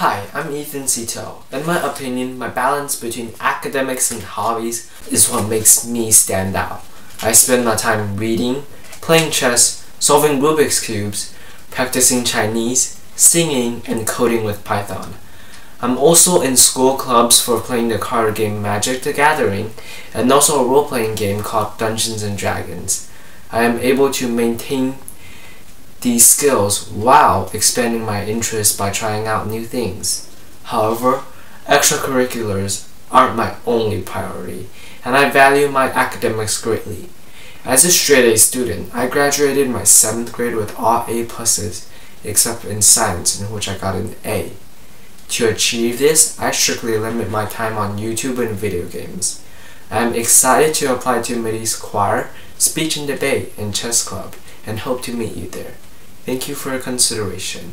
Hi, I'm Ethan Cito. In my opinion, my balance between academics and hobbies is what makes me stand out. I spend my time reading, playing chess, solving Rubik's Cubes, practicing Chinese, singing, and coding with Python. I'm also in school clubs for playing the card game Magic the Gathering and also a role-playing game called Dungeons and Dragons. I am able to maintain these skills while expanding my interests by trying out new things. However, extracurriculars aren't my only priority, and I value my academics greatly. As a straight A student, I graduated my 7th grade with all A pluses, except in science, in which I got an A. To achieve this, I strictly limit my time on YouTube and video games. I am excited to apply to Mitty's choir, speech and debate, and chess club, and hope to meet you there. Thank you for your consideration.